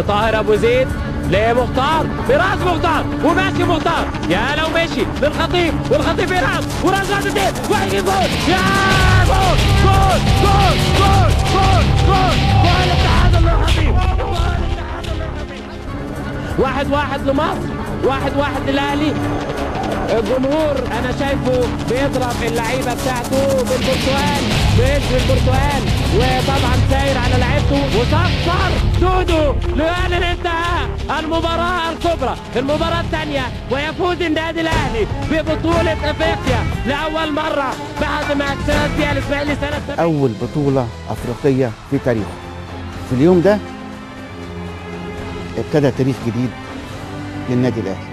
لطاهر ابو زيد لمختار. براس مختار وماشي مختار. يا لو مشي للخطيب والخطيب براس وراس واحد اثنين وهيجيب جول يا جول جول جول جول جول جول. جول التعادل للخطيب واحد واحد لمصر واحد واحد للأهلي. الجمهور أنا شايفه بيضرب اللعيبة بتاعته بالبرتقال. بايش بالبرتقال وطبعا ساير على لعيبته وصفر دودو ليعلن انتهاء المباراة الكبرى المباراة الثانية ويفوز النادي الأهلي ببطولة إفريقيا لأول مرة بعد ما اكتسب فيها الإسماعيلي سنة 70 أول بطولة أفريقية في تاريخه. في اليوم ده ابتدى تاريخ جديد للنادي الأهلي.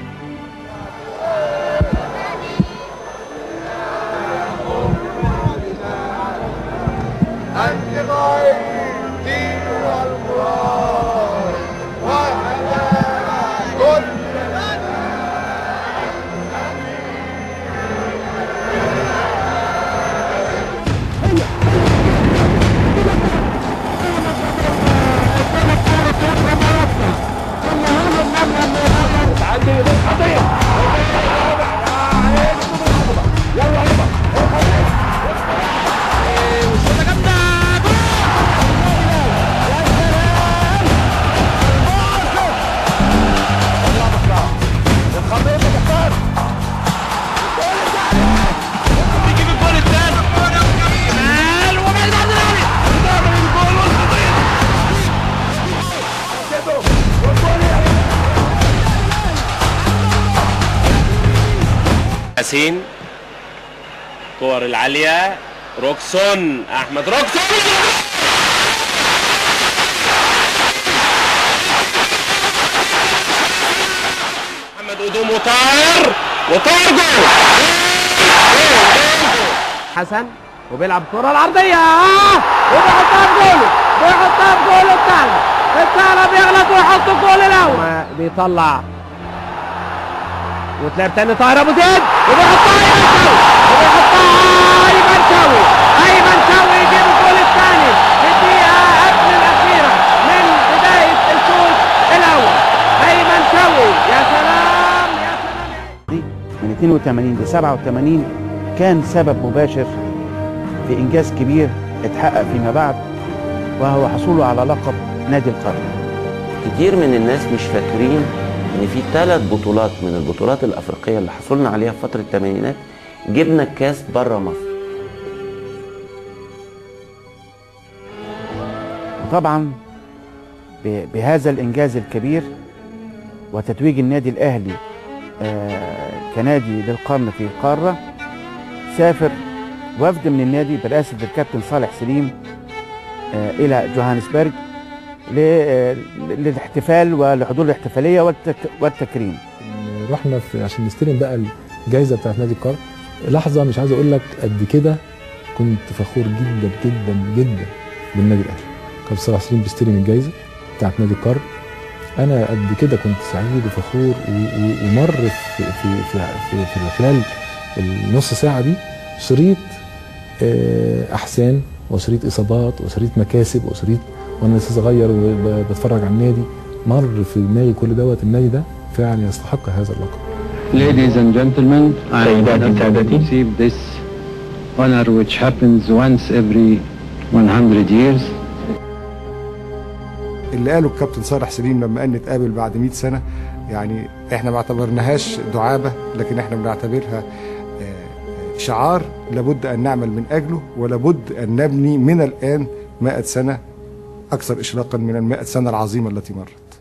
ياسين كور العالية روكسون أحمد روكسون! قدوم وطاهر وطاهر جول! حسن وبيلعب الكرة العرضية وبيحطها في جوله بيحطها في جوله الثالث! الثالث بيغلط ويحط الجول الأول! بيطلع وتلعب تاني طاهر أبو زيد. وبيحطها ايمن شوقي وبيحطها ايمن شوقي ايمن شوقي يجيب الجول الثاني في الدقيقة قبل الأخيرة من بداية الشوط الأول. ايمن شوقي يا سلام يا سلام. دي من 82 ل 87 كان سبب مباشر في إنجاز كبير اتحقق فيما بعد وهو حصوله على لقب نادي القرن. كتير من الناس مش فاكرين إن في ثلاث بطولات من البطولات الأفريقية اللي حصلنا عليها في فترة الثمانينات جبنا الكاس بره مصر. وطبعا ب- بهذا الإنجاز الكبير وتتويج النادي الأهلي آه، كنادي للقرن في القارة سافر وفد من النادي برئاسة الكابتن صالح سليم آه، إلى جوهانسبرج للاحتفال ولحضور الاحتفالية والتك- والتكريم. رحنا في عشان نستلم بقى الجائزه بتاعت نادي القرن لحظة مش عايز أقول لك قد كده كنت فخور جدا جدا جدا بالنادي الأهلي. كابتن صلاح سليم بيستلم الجائزه بتاعت نادي القرن أنا قد كده كنت سعيد وفخور ومر في في في في, في خلال النص ساعة دي شريط آه، أحسان وشريط إصابات وشريط مكاسب وشريط وأنا لسه صغير وبتفرج على النادي مر في دماغي كل دوت النادي ده فعلا يستحق هذا اللقب. Ladies and gentlemen, I have received this honor which happens once every 100 years. اللي قاله الكابتن صالح سليم لما قال نتقابل بعد 100 سنة يعني إحنا ما اعتبرناهاش دعابة لكن إحنا بنعتبرها آه، شعار لابد أن نعمل من أجله ولابد أن نبني من الآن 100 سنة أكثر إشراقا من المائة سنة العظيمة التي مرت.